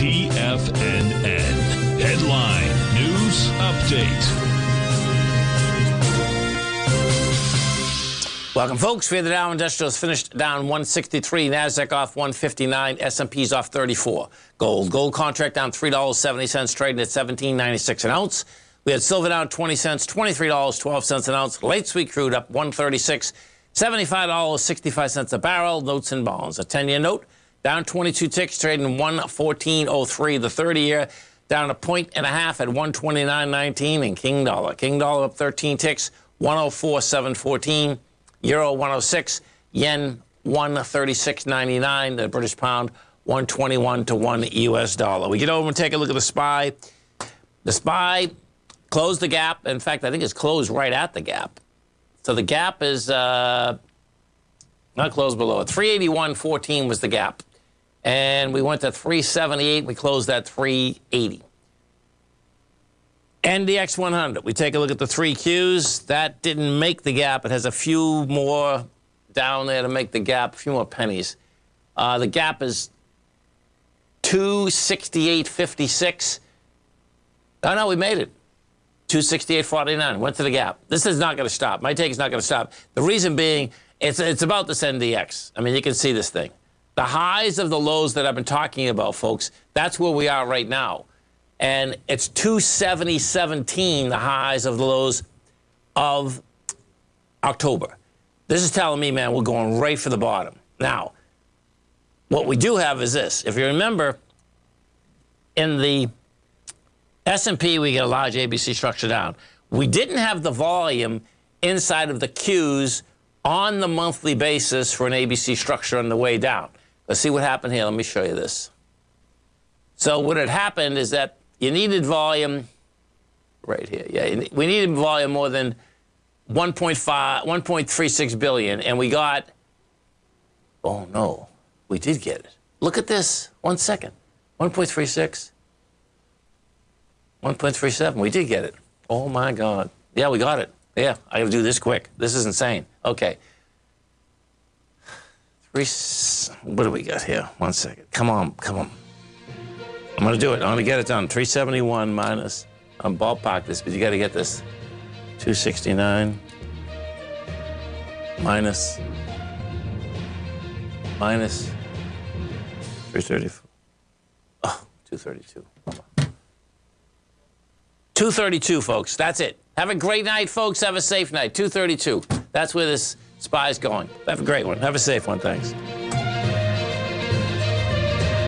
TFNN. Headline News Update. Welcome, folks. Fear the Dow Industrials finished down 163, Nasdaq off 159, S&P's off 34. Gold, gold contract down $3.70, trading at 17.96 an ounce. We had silver down 20 cents, $23.12 an ounce. Late sweet crude up 136, $75.65 a barrel. Notes and bonds. A 10-year note down 22 ticks, trading 114.03. The 30-year down a point and a half at 129.19. And King Dollar, King Dollar up 13 ticks, 104.714. Euro 106, yen 136.99, the British pound 121 to 1 US dollar. We get over and take a look at the SPY. The SPY closed the gap. In fact, I think it's closed right at the gap. So the gap is uh, not closed below it. 381.14 was the gap. And we went to 378. We closed at 380. NDX 100. We take a look at the three Qs. That didn't make the gap. It has a few more down there to make the gap, a few more pennies. Uh, the gap is 268.56. Oh, no, we made it. 268.49. Went to the gap. This is not going to stop. My take is not going to stop. The reason being, it's, it's about this NDX. I mean, you can see this thing. The highs of the lows that I've been talking about, folks, that's where we are right now and it's 270.17, the highs of the lows of October. This is telling me, man, we're going right for the bottom. Now, what we do have is this. If you remember, in the S&P, we get a large ABC structure down. We didn't have the volume inside of the Qs on the monthly basis for an ABC structure on the way down. Let's see what happened here. Let me show you this. So what had happened is that you needed volume right here. Yeah, we needed volume more than 1.5, 1.36 billion, and we got. Oh no, we did get it. Look at this. One second. 1.36. 1.37. We did get it. Oh my God. Yeah, we got it. Yeah, I got to do this quick. This is insane. Okay. What do we got here? One second. Come on, come on. I'm going to do it. I'm going to get it done. 371 minus. I'm ballpark this, but you got to get this. 269 minus minus 334. Oh, 232. 232, folks. That's it. Have a great night, folks. Have a safe night. 232. That's where this SPY is going. Have a great one. Have a safe one. Thanks.